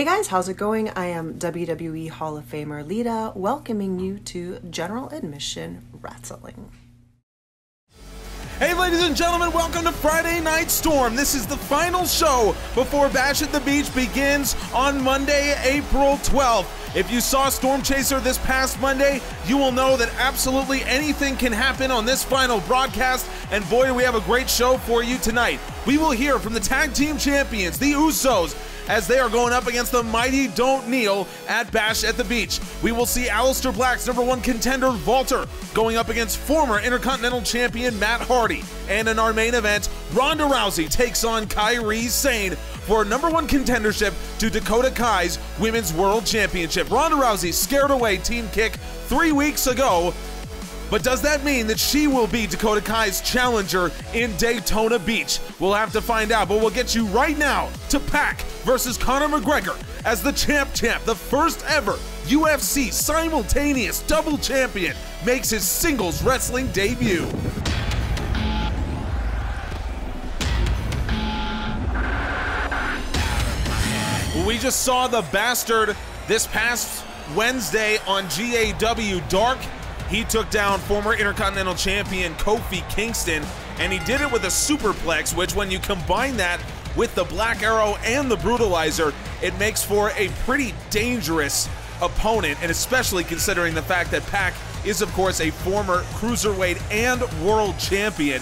Hey guys, how's it going? I am WWE Hall of Famer Lita, welcoming you to General Admission Wrestling. Hey, ladies and gentlemen, welcome to Friday Night Storm. This is the final show before Bash at the Beach begins on Monday, April 12th. If you saw Storm Chaser this past Monday, you will know that absolutely anything can happen on this final broadcast. And boy, we have a great show for you tonight. We will hear from the tag team champions, the Usos, as they are going up against the mighty Don't Kneel at Bash at the Beach. We will see Aleister Black's number one contender, Walter, going up against former Intercontinental Champion Matt Hardy. And in our main event, Ronda Rousey takes on Kairi Sane for number one contendership to Dakota Kai's Women's World Championship. Ronda Rousey scared away Team Kick three weeks ago but does that mean that she will be Dakota Kai's challenger in Daytona Beach? We'll have to find out, but we'll get you right now to Pac versus Conor McGregor as the champ champ, the first ever UFC simultaneous double champion, makes his singles wrestling debut. We just saw the bastard this past Wednesday on GAW Dark he took down former Intercontinental Champion Kofi Kingston, and he did it with a superplex, which, when you combine that with the Black Arrow and the Brutalizer, it makes for a pretty dangerous opponent, and especially considering the fact that Pac is, of course, a former cruiserweight and world champion.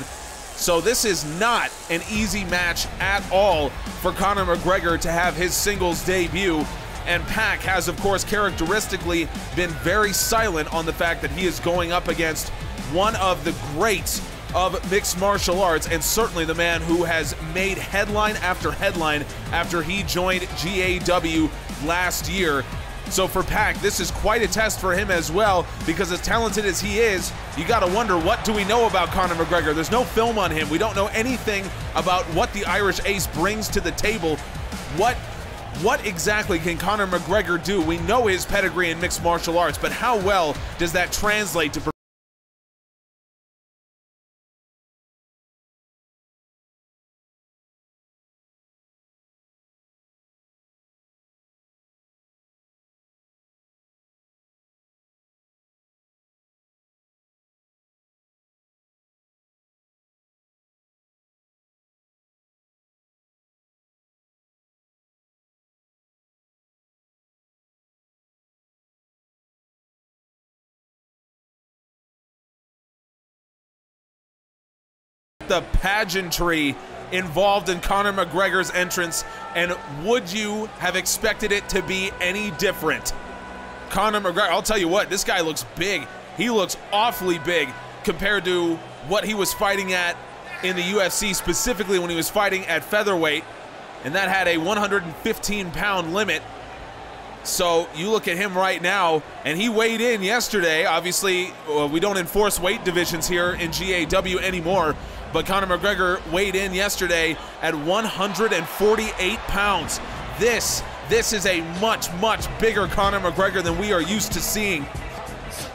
So this is not an easy match at all for Conor McGregor to have his singles debut and Pac has, of course, characteristically been very silent on the fact that he is going up against one of the greats of mixed martial arts, and certainly the man who has made headline after headline after he joined GAW last year. So for Pac, this is quite a test for him as well, because as talented as he is, you got to wonder what do we know about Conor McGregor? There's no film on him. We don't know anything about what the Irish Ace brings to the table. What what exactly can Conor McGregor do? We know his pedigree in mixed martial arts, but how well does that translate to the pageantry involved in Conor McGregor's entrance, and would you have expected it to be any different? Conor McGregor, I'll tell you what, this guy looks big. He looks awfully big compared to what he was fighting at in the UFC, specifically when he was fighting at featherweight, and that had a 115 pound limit. So you look at him right now, and he weighed in yesterday. Obviously, uh, we don't enforce weight divisions here in GAW anymore, but Conor McGregor weighed in yesterday at 148 pounds. This, this is a much, much bigger Conor McGregor than we are used to seeing.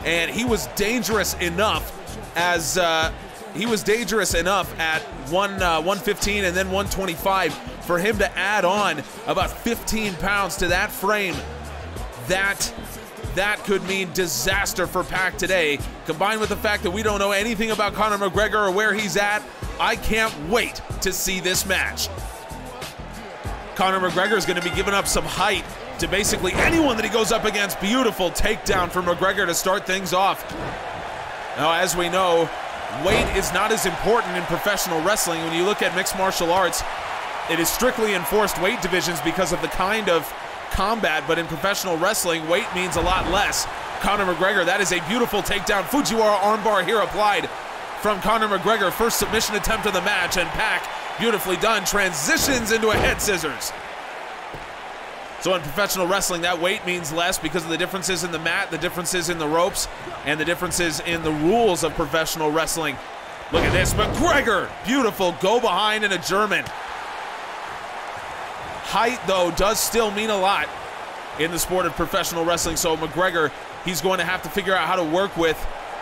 And he was dangerous enough as uh, he was dangerous enough at one uh, 115 and then 125 for him to add on about 15 pounds to that frame. That that could mean disaster for Pac today. Combined with the fact that we don't know anything about Conor McGregor or where he's at, I can't wait to see this match. Conor McGregor is going to be giving up some height to basically anyone that he goes up against. Beautiful takedown for McGregor to start things off. Now, as we know, weight is not as important in professional wrestling. When you look at mixed martial arts, it is strictly enforced weight divisions because of the kind of combat, but in professional wrestling, weight means a lot less. Conor McGregor, that is a beautiful takedown. Fujiwara armbar here applied from Conor McGregor. First submission attempt of the match, and Pac, beautifully done, transitions into a head scissors. So in professional wrestling, that weight means less because of the differences in the mat, the differences in the ropes, and the differences in the rules of professional wrestling. Look at this, McGregor, beautiful, go behind in a German. Height, though, does still mean a lot in the sport of professional wrestling. So McGregor, he's going to have to figure out how to work with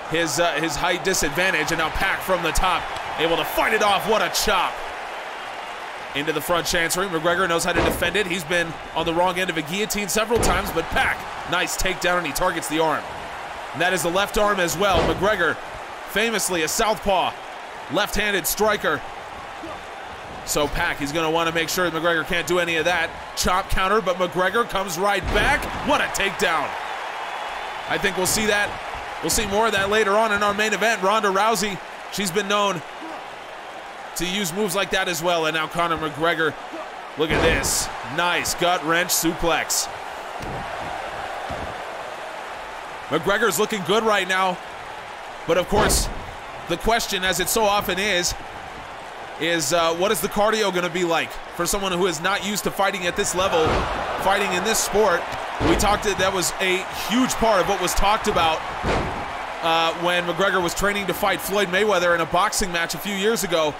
his uh, his height disadvantage. And now Pac from the top, able to fight it off. What a chop! into the front chancery. McGregor knows how to defend it. He's been on the wrong end of a guillotine several times, but Pac, nice takedown, and he targets the arm. And that is the left arm as well. McGregor, famously a southpaw, left-handed striker. So Pac, he's going to want to make sure that McGregor can't do any of that. Chop counter, but McGregor comes right back. What a takedown. I think we'll see that. We'll see more of that later on in our main event. Ronda Rousey, she's been known to use moves like that as well. And now Conor McGregor, look at this. Nice gut wrench suplex. McGregor's looking good right now. But of course, the question, as it so often is, is uh, what is the cardio going to be like for someone who is not used to fighting at this level, fighting in this sport? We talked that was a huge part of what was talked about uh, when McGregor was training to fight Floyd Mayweather in a boxing match a few years ago.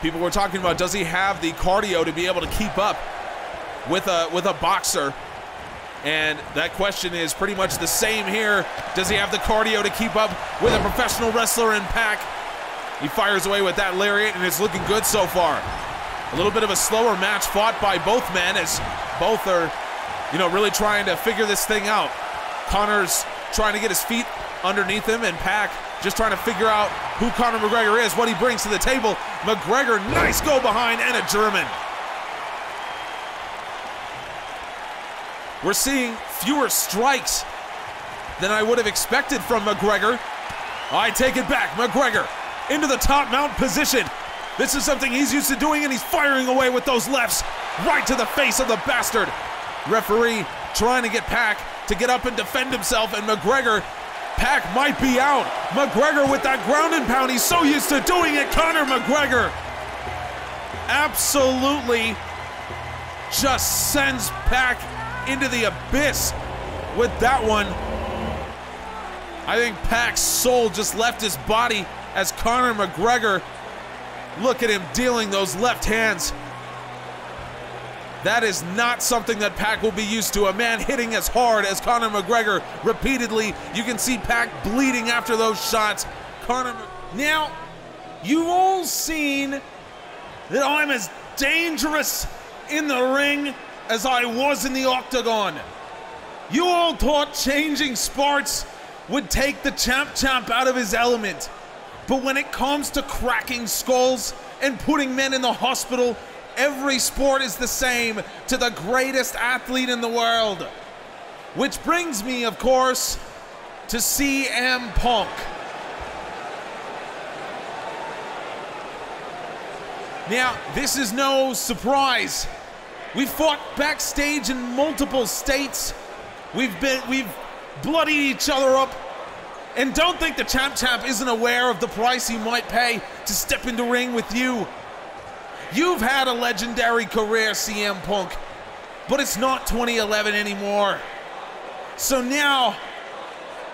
People were talking about does he have the cardio to be able to keep up with a with a boxer? And that question is pretty much the same here. Does he have the cardio to keep up with a professional wrestler in Pac? He fires away with that lariat, and it's looking good so far. A little bit of a slower match fought by both men as both are, you know, really trying to figure this thing out. Conor's trying to get his feet underneath him, and Pac just trying to figure out who Conor McGregor is, what he brings to the table. McGregor, nice go behind, and a German. We're seeing fewer strikes than I would have expected from McGregor. I take it back. McGregor into the top mount position. This is something he's used to doing, and he's firing away with those lefts right to the face of the bastard. Referee trying to get Pac to get up and defend himself, and McGregor, Pac might be out. McGregor with that ground and pound. He's so used to doing it. Conor McGregor absolutely just sends Pac into the abyss with that one. I think Pac's soul just left his body as Conor McGregor, look at him dealing those left hands. That is not something that Pac will be used to. A man hitting as hard as Conor McGregor repeatedly. You can see Pac bleeding after those shots. Conor. Now, you've all seen that I'm as dangerous in the ring as I was in the octagon. You all thought changing sports would take the champ champ out of his element. But when it comes to cracking skulls and putting men in the hospital, every sport is the same to the greatest athlete in the world. Which brings me, of course, to CM Punk. Now, this is no surprise. We've fought backstage in multiple states. We've been we've bloodied each other up. And don't think the champ champ isn't aware of the price he might pay to step into the ring with you. You've had a legendary career, CM Punk, but it's not 2011 anymore. So now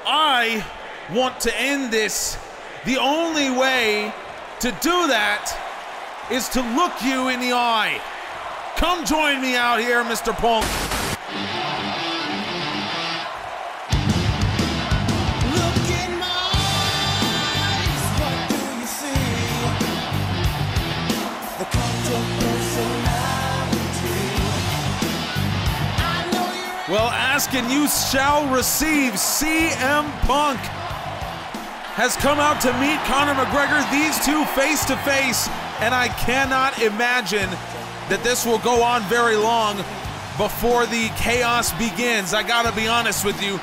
I want to end this. The only way to do that is to look you in the eye. Come join me out here, Mr. Punk. Ask and you shall receive. CM Punk has come out to meet Conor McGregor, these two face to face, and I cannot imagine that this will go on very long before the chaos begins. I gotta be honest with you,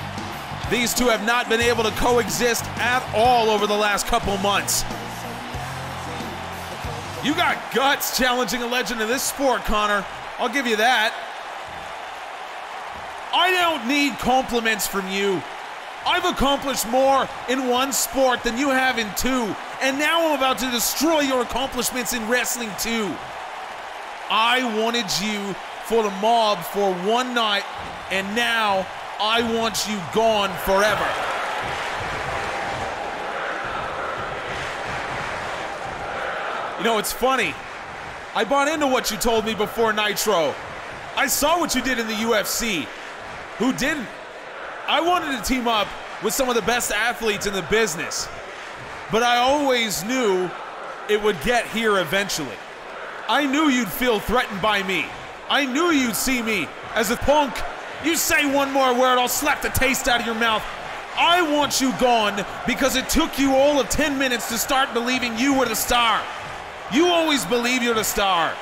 these two have not been able to coexist at all over the last couple months. You got guts challenging a legend in this sport, Conor. I'll give you that. I don't need compliments from you. I've accomplished more in one sport than you have in two, and now I'm about to destroy your accomplishments in wrestling too. I wanted you for the mob for one night, and now I want you gone forever. You know, it's funny. I bought into what you told me before Nitro. I saw what you did in the UFC. Who didn't? I wanted to team up with some of the best athletes in the business, but I always knew it would get here eventually. I knew you'd feel threatened by me. I knew you'd see me as a punk. You say one more word, I'll slap the taste out of your mouth. I want you gone because it took you all of 10 minutes to start believing you were the star. You always believe you're the star.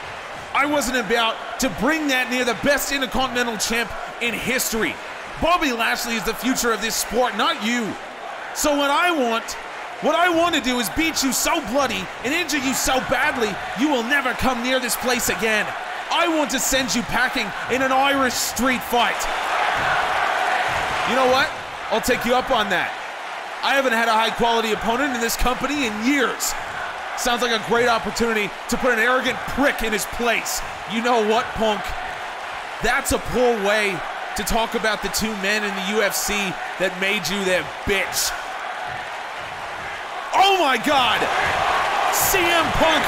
I wasn't about to bring that near the best Intercontinental champ in history. Bobby Lashley is the future of this sport, not you. So what I want, what I want to do is beat you so bloody and injure you so badly, you will never come near this place again. I want to send you packing in an Irish street fight. You know what? I'll take you up on that. I haven't had a high quality opponent in this company in years. Sounds like a great opportunity to put an arrogant prick in his place. You know what, punk? That's a poor way to talk about the two men in the UFC that made you their bitch. Oh my God! CM Punk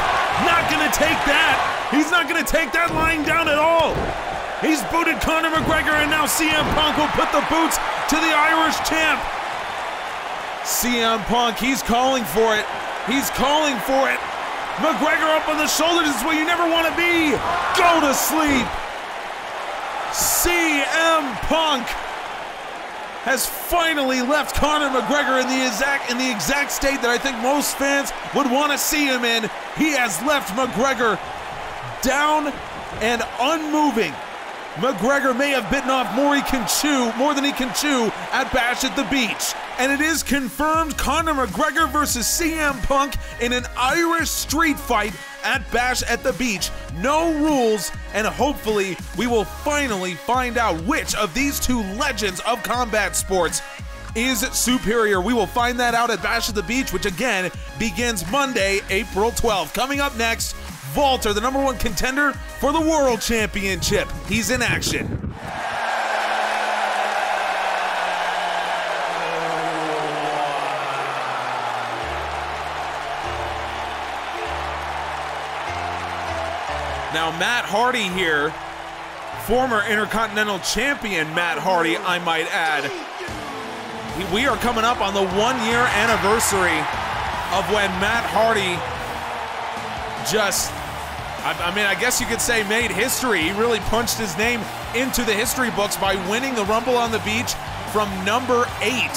not gonna take that. He's not gonna take that lying down at all. He's booted Conor McGregor, and now CM Punk will put the boots to the Irish champ. CM Punk, he's calling for it. He's calling for it. McGregor up on the shoulders is where you never want to be. Go to sleep. CM Punk has finally left Conor McGregor in the exact in the exact state that I think most fans would want to see him in. He has left McGregor down and unmoving. McGregor may have bitten off more he can chew, more than he can chew at Bash at the Beach. And it is confirmed Conor McGregor versus CM Punk in an Irish street fight at Bash at the Beach. No rules, and hopefully we will finally find out which of these two legends of combat sports is superior. We will find that out at Bash at the Beach, which again begins Monday, April 12th. Coming up next, Walter, the number one contender for the World Championship. He's in action. Matt Hardy here, former Intercontinental Champion Matt Hardy, I might add. We are coming up on the one year anniversary of when Matt Hardy just, I, mean, I guess you could say made history. He really punched his name into the history books by winning the Rumble on the Beach from number eight.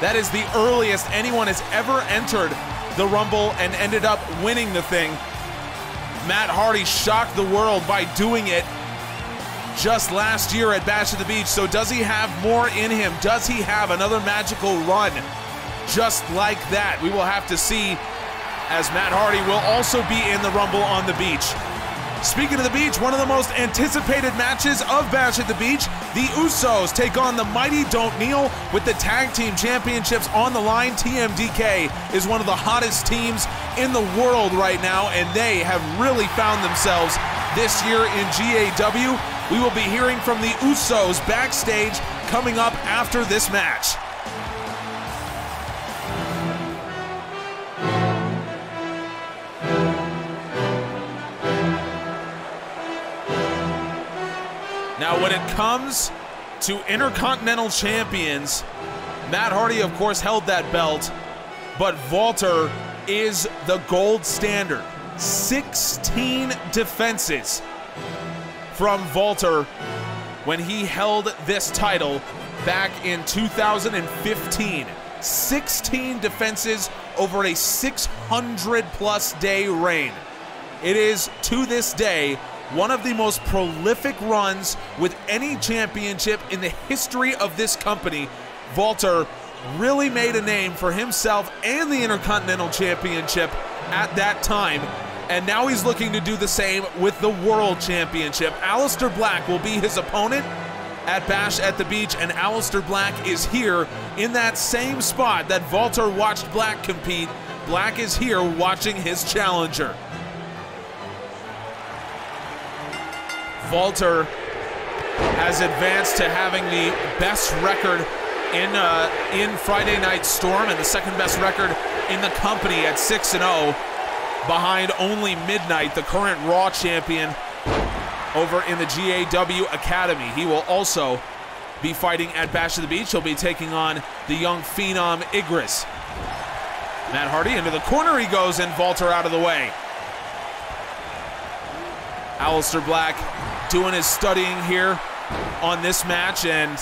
That is the earliest anyone has ever entered the Rumble and ended up winning the thing. Matt Hardy shocked the world by doing it just last year at Bash at the Beach. So, does he have more in him? Does he have another magical run just like that? We will have to see as Matt Hardy will also be in the Rumble on the Beach. Speaking of the beach, one of the most anticipated matches of Bash at the Beach, the Usos take on the mighty Don't Kneel with the tag team championships on the line. TMDK is one of the hottest teams in the world right now, and they have really found themselves this year in GAW. We will be hearing from the Usos backstage coming up after this match. Now, when it comes to Intercontinental Champions, Matt Hardy, of course, held that belt, but Walter is the gold standard. 16 defenses from Walter when he held this title back in 2015. 16 defenses over a 600 plus day reign. It is to this day one of the most prolific runs with any championship in the history of this company. Walter really made a name for himself and the Intercontinental Championship at that time. And now he's looking to do the same with the World Championship. Aleister Black will be his opponent at Bash at the Beach, and Aleister Black is here in that same spot that Walter watched Black compete. Black is here watching his challenger. Walter has advanced to having the best record in uh, in Friday Night Storm and the second best record in the company at 6 and 0, behind only Midnight, the current Raw champion over in the GAW Academy. He will also be fighting at Bash of the Beach. He'll be taking on the young phenom Igris. Matt Hardy into the corner he goes and Walter out of the way. Aleister Black doing his studying here on this match, and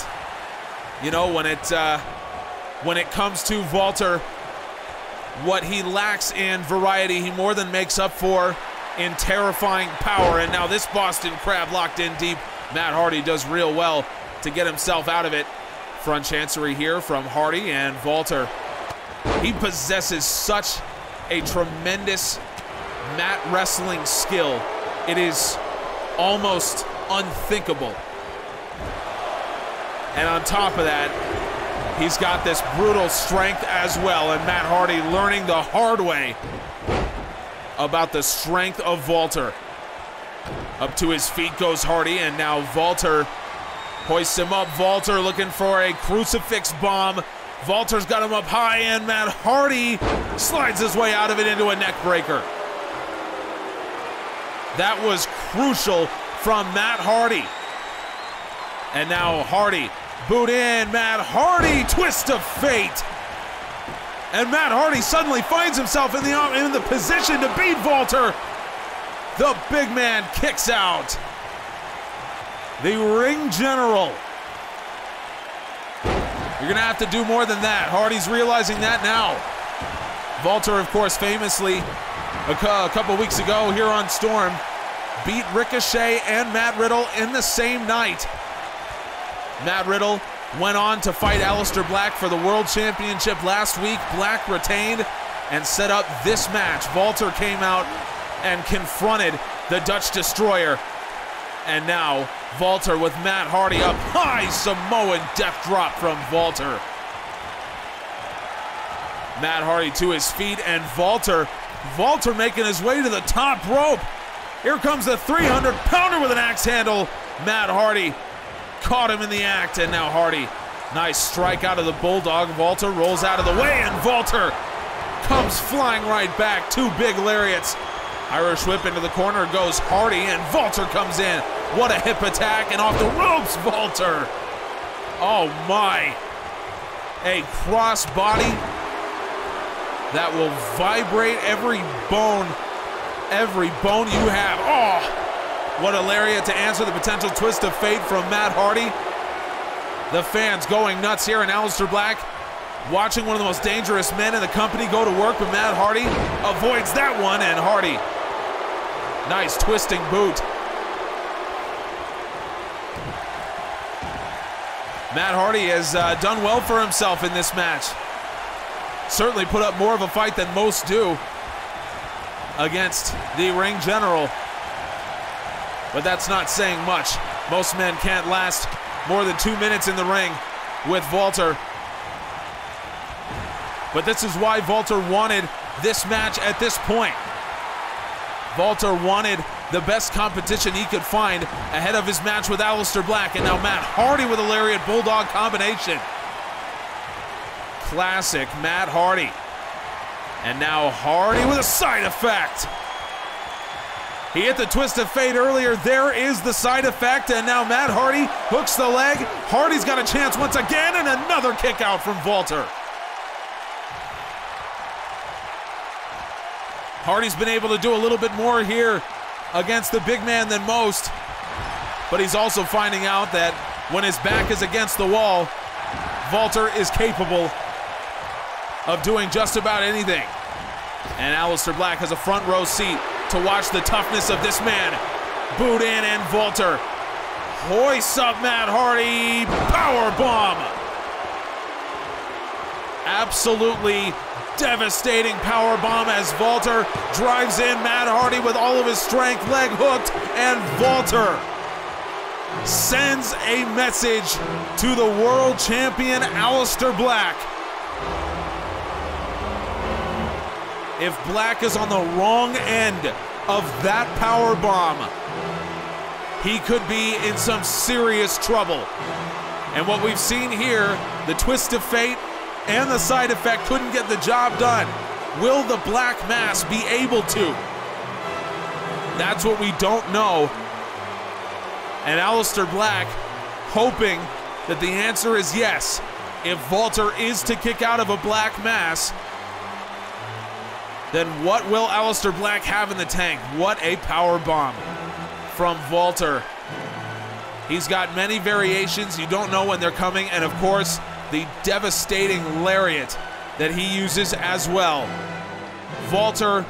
you know when it uh, when it comes to Walter, what he lacks in variety, he more than makes up for in terrifying power. And now this Boston Crab locked in deep. Matt Hardy does real well to get himself out of it. Front chancery here from Hardy and Walter. He possesses such a tremendous mat wrestling skill. It is almost unthinkable. And on top of that, he's got this brutal strength as well. And Matt Hardy learning the hard way about the strength of Walter. Up to his feet goes Hardy, and now Walter hoists him up. Walter looking for a crucifix bomb. Walter's got him up high, and Matt Hardy slides his way out of it into a neck breaker. That was crucial from Matt Hardy. And now Hardy, boot in, Matt Hardy, twist of fate. And Matt Hardy suddenly finds himself in the, uh, in the position to beat Walter. The big man kicks out. The ring general. You're going to have to do more than that. Hardy's realizing that now. Walter, of course, famously a, couple weeks ago here on Storm beat Ricochet and Matt Riddle in the same night. Matt Riddle went on to fight Aleister Black for the World Championship last week. Black retained and set up this match. Walter came out and confronted the Dutch Destroyer. And now Walter with Matt Hardy up high Samoan death drop from Walter. Matt Hardy to his feet and Walter, Walter making his way to the top rope. Here comes the 300 pounder with an axe handle. Matt Hardy caught him in the act, and now Hardy. Nice strike out of the Bulldog. Walter rolls out of the way, and Walter comes flying right back. Two big lariats. Irish whip into the corner goes Hardy, and Walter comes in. What a hip attack, and off the ropes, Walter. Oh my. A cross body that will vibrate every bone, every bone you have. Oh, what a lariat to answer the potential twist of fate from Matt Hardy. The fans going nuts here, and Aleister Black watching one of the most dangerous men in the company go to work, but Matt Hardy avoids that one, and Hardy, nice twisting boot. Matt Hardy has uh, done well for himself in this match. Certainly put up more of a fight than most do against the ring general but that's not saying much. Most men can't last more than two minutes in the ring with Walter. But this is why Walter wanted this match at this point. Walter wanted the best competition he could find ahead of his match with Aleister Black, and now Matt Hardy with a Lariat Bulldog combination. Classic Matt Hardy. And now Hardy with a side effect. He hit the twist of fate earlier. There is the side effect, and now Matt Hardy hooks the leg. Hardy's got a chance once again, and another kick out from Walter. Hardy's been able to do a little bit more here against the big man than most, but he's also finding out that when his back is against the wall, Walter is capable of doing just about anything. And Aleister Black has a front row seat to watch the toughness of this man. Boot in and Walter. Hoist up Matt Hardy. Power bomb. Absolutely devastating power bomb as Walter drives in Matt Hardy with all of his strength, leg hooked, and Walter sends a message to the world champion Aleister Black. If Black is on the wrong end of that power bomb, he could be in some serious trouble. And what we've seen here, the twist of fate and the side effect couldn't get the job done. Will the Black Mass be able to? That's what we don't know. And Aleister Black hoping that the answer is yes. If Walter is to kick out of a Black Mass, then what will Aleister Black have in the tank? What a power bomb from Walter. He's got many variations. You don't know when they're coming. And of course, the devastating lariat that he uses as well. Walter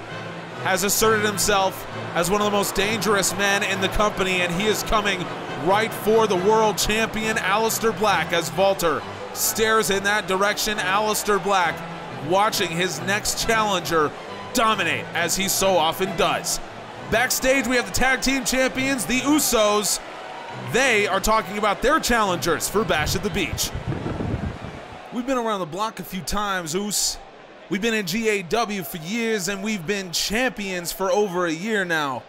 has asserted himself as one of the most dangerous men in the company, and he is coming right for the world champion Aleister Black as Walter stares in that direction. Aleister Black watching his next challenger dominate as he so often does. Backstage, we have the tag team champions, the Usos. They are talking about their challengers for Bash at the Beach. We've been around the block a few times, Us. We've been in GAW for years and we've been champions for over a year now.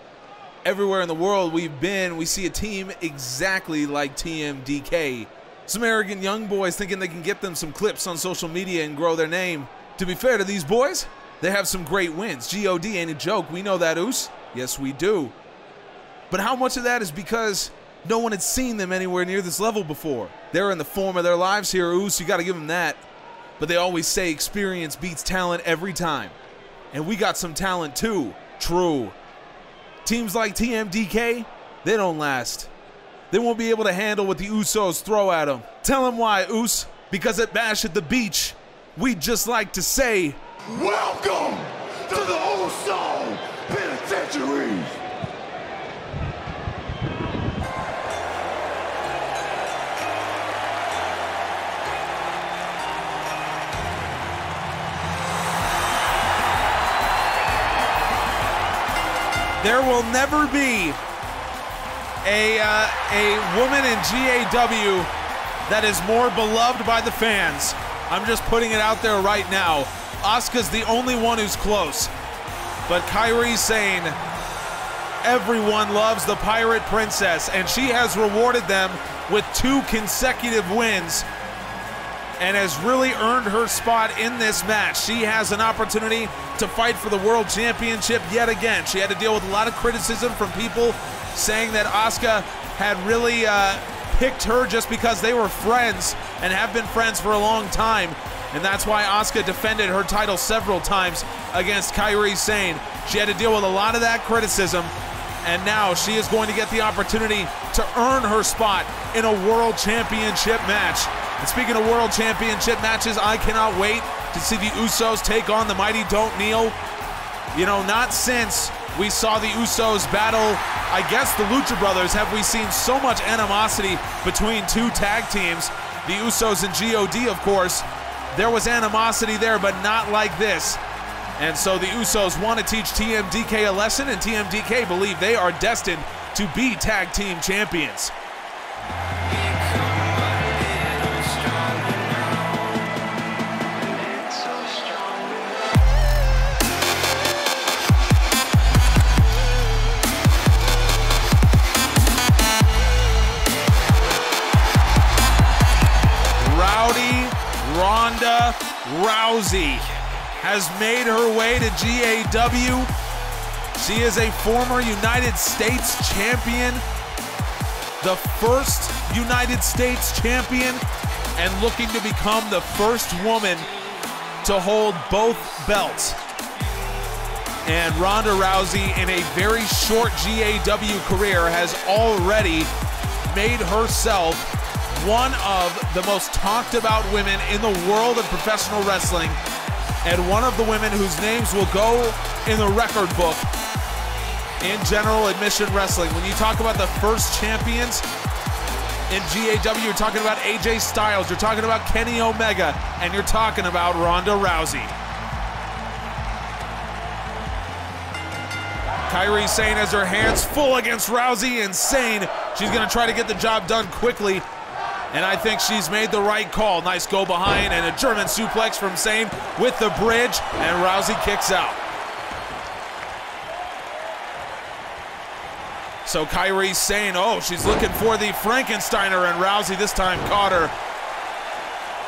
Everywhere in the world we've been, we see a team exactly like TMDK. Some arrogant young boys thinking they can get them some clips on social media and grow their name. To be fair to these boys, they have some great wins. GOD ain't a joke. We know that, Us. Yes, we do. But how much of that is because no one had seen them anywhere near this level before? They're in the form of their lives here, Us. You got to give them that. But they always say experience beats talent every time. And we got some talent too. True. Teams like TMDK, they don't last. They won't be able to handle what the Usos throw at them. Tell them why, Us. Because at Bash at the Beach, we just like to say, Welcome to the Uso Penitentiary. there will never be a, uh, a woman in GAW that is more beloved by the fans. I'm just putting it out there right now. Asuka's the only one who's close. But Kairi Sane, everyone loves the Pirate Princess, and she has rewarded them with two consecutive wins and has really earned her spot in this match. She has an opportunity to fight for the World Championship yet again. She had to deal with a lot of criticism from people saying that Asuka had really uh, picked her just because they were friends and have been friends for a long time. And that's why Asuka defended her title several times against Kairi Sane. She had to deal with a lot of that criticism, and now she is going to get the opportunity to earn her spot in a World Championship match. And speaking of World Championship matches, I cannot wait to see the Usos take on the mighty Don't Kneel. You know, not since we saw the Usos battle, I guess the Lucha Brothers, have we seen so much animosity between two tag teams. The Usos and GOD, of course. There was animosity there, but not like this. And so the Usos want to teach TMDK a lesson, and TMDK believe they are destined to be tag team champions. Rousey has made her way to GAW. She is a former United States champion, the first United States champion, and looking to become the first woman to hold both belts. And Ronda Rousey, in a very short GAW career, has already made herself one of the most talked about women in the world of professional wrestling and one of the women whose names will go in the record book in general admission wrestling. When you talk about the first champions in GAW, you're talking about AJ Styles, you're talking about Kenny Omega, and you're talking about Ronda Rousey. Kairi Sane has her hands full against Rousey and Sane. She's going to try to get the job done quickly. And I think she's made the right call. Nice go behind and a German suplex from Sane with the bridge, and Rousey kicks out. So Kairi Sane, oh, she's looking for the Frankensteiner, and Rousey this time caught her.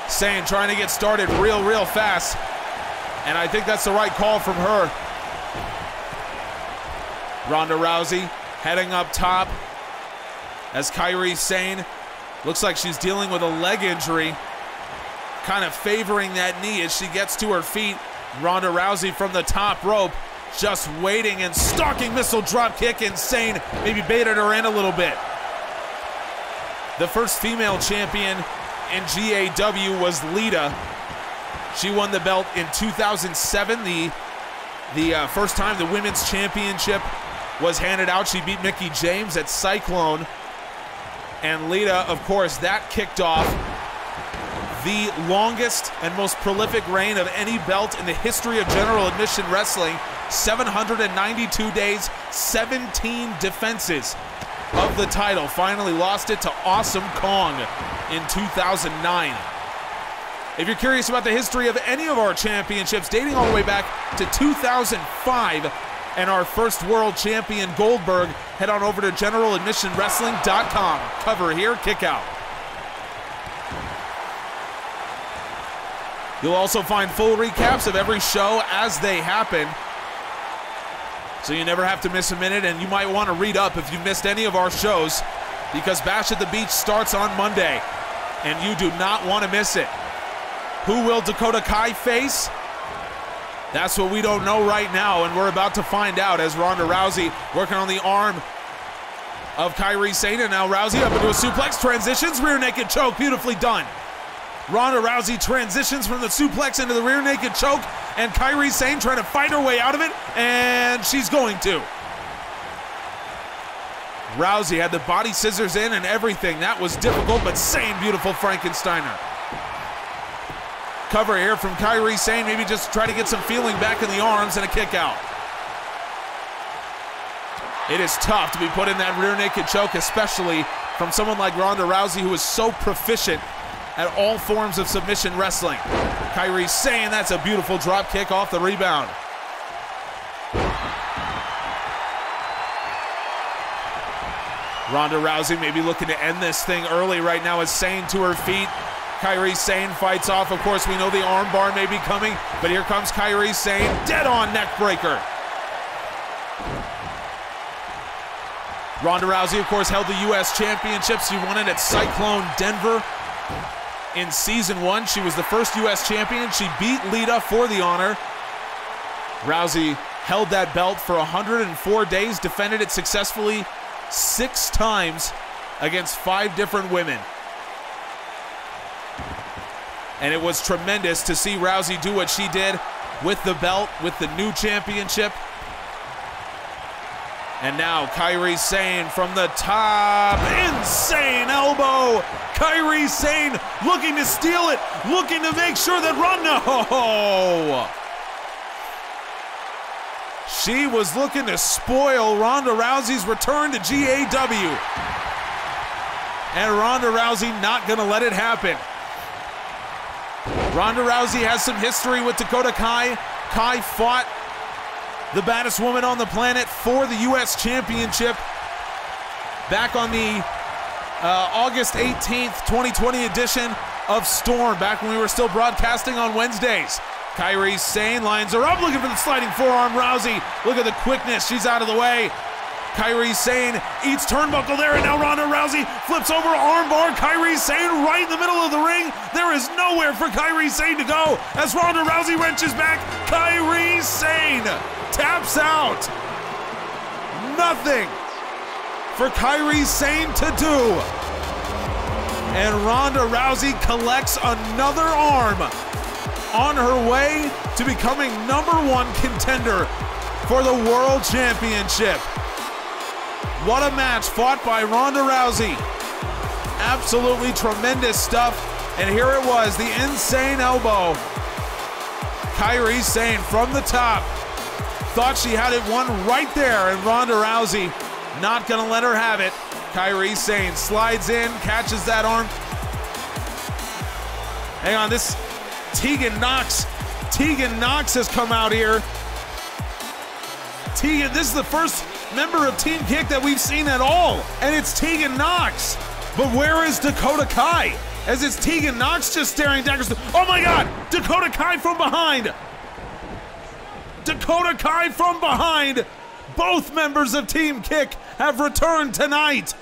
Sane trying to get started real, real fast. And I think that's the right call from her. Ronda Rousey heading up top as Kairi Sane looks like she's dealing with a leg injury, kind of favoring that knee as she gets to her feet. Ronda Rousey from the top rope just waiting and stalking missile drop kick. Insane. Maybe baited her in a little bit. The first female champion in GAW was Lita. She won the belt in 2007, the the uh, first time the women's championship was handed out. She beat Mickie James at Cyclone. And Lita, of course, that kicked off the longest and most prolific reign of any belt in the history of general admission wrestling 792 days, 17 defenses of the title. Finally lost it to Awesome Kong in 2009. If you're curious about the history of any of our championships, dating all the way back to 2005 and our first world champion Goldberg, head on over to generaladmissionwrestling.com. Cover here, kick out. You'll also find full recaps of every show as they happen. So you never have to miss a minute, and you might want to read up if you missed any of our shows because Bash at the Beach starts on Monday, and you do not want to miss it. Who will Dakota Kai face? That's what we don't know right now, and we're about to find out as Ronda Rousey working on the arm of Kairi Sane, and now Rousey up into a suplex, transitions, rear naked choke, beautifully done. Ronda Rousey transitions from the suplex into the rear naked choke, and Kairi Sane trying to fight her way out of it, and she's going to. Rousey had the body scissors in and everything. That was difficult, but Sane, beautiful Frankensteiner. Cover here from Kairi Sane, maybe just try to get some feeling back in the arms and a kick out. It is tough to be put in that rear naked choke, especially from someone like Ronda Rousey, who is so proficient at all forms of submission wrestling. Kairi Sane that's a beautiful drop kick off the rebound. Ronda Rousey maybe looking to end this thing early right now as Sane to her feet. Kairi Sane fights off. Of course, we know the armbar may be coming, but here comes Kairi Sane, dead on neck breaker. Ronda Rousey, of course, held the U.S. Championship. She won it at Cyclone Denver in season one. She was the first U.S. champion. She beat Lita for the honor. Rousey held that belt for 104 days, defended it successfully six times against five different women. And it was tremendous to see Rousey do what she did with the belt, with the new championship. And now Kairi Sane from the top. Insane elbow. Kairi Sane looking to steal it, looking to make sure that Ronda. She was looking to spoil Ronda Rousey's return to GAW. And Ronda Rousey not going to let it happen. Ronda Rousey has some history with Dakota Kai. Kai fought the baddest woman on the planet for the U.S. Championship back on the uh, August 18th, 2020 edition of Storm, back when we were still broadcasting on Wednesdays. Kairi Sane lines her up, looking for the sliding forearm. Rousey, look at the quickness. She's out of the way. Kairi Sane eats turnbuckle there, and now Ronda Rousey flips over armbar. Kairi Sane right in the middle of the ring. There is nowhere for Kairi Sane to go as Ronda Rousey wrenches back. Kairi Sane taps out. Nothing for Kairi Sane to do. And Ronda Rousey collects another arm on her way to becoming number one contender for the World Championship. What a match fought by Ronda Rousey. Absolutely tremendous stuff. And here it was, the insane elbow. Kairi Sane from the top Thought she had it won right there, and Ronda Rousey not going to let her have it. Kairi Sane slides in, catches that arm. Hang on, this Tegan Knox. Tegan Knox has come out here. Tegan, this is the first member of Team Kick that we've seen at all, and it's Tegan Knox. But where is Dakota Kai? As it's Tegan Knox just staring daggers. Oh my God! Dakota Kai from behind. Dakota Kai from behind. Both members of Team Kick have returned tonight.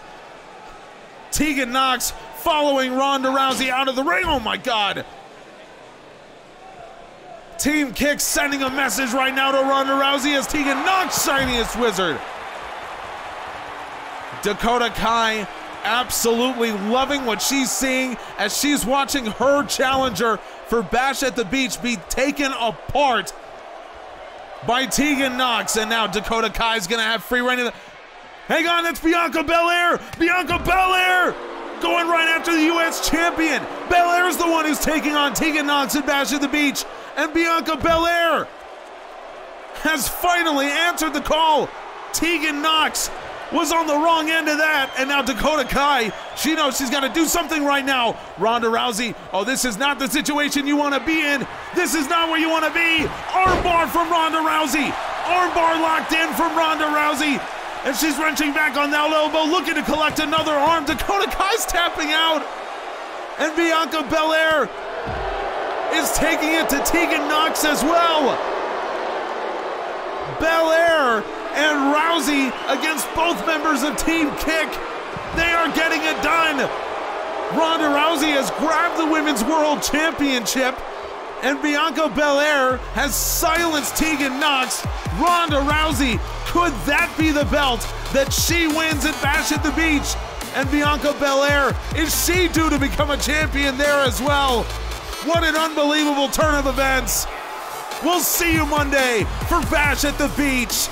Tegan Knox following Ronda Rousey out of the ring. Oh my God. Team Kick sending a message right now to Ronda Rousey as Tegan Knox shining wizard. Dakota Kai absolutely loving what she's seeing as she's watching her challenger for Bash at the Beach be taken apart by Tegan Knox. And now Dakota Kai is going to have free reign the. Hang on, that's Bianca Belair! Bianca Belair! Going right after the U.S. champion. Belair is the one who's taking on Tegan Knox at Bash at the Beach. And Bianca Belair has finally answered the call. Tegan Knox was on the wrong end of that. And now Dakota Kai, she knows she's got to do something right now. Ronda Rousey, oh, this is not the situation you want to be in. This is not where you want to be. Armbar from Ronda Rousey. Armbar locked in from Ronda Rousey. And she's wrenching back on that elbow, looking to collect another arm. Dakota Kai's tapping out. And Bianca Belair is taking it to Tegan Nox as well. Belair and Rousey against both members of Team Kick. They are getting it done. Ronda Rousey has grabbed the Women's World Championship, and Bianca Belair has silenced Tegan Nox. Ronda Rousey, could that be the belt that she wins at Bash at the Beach? And Bianca Belair, is she due to become a champion there as well? What an unbelievable turn of events! We'll see you Monday for Bash at the Beach.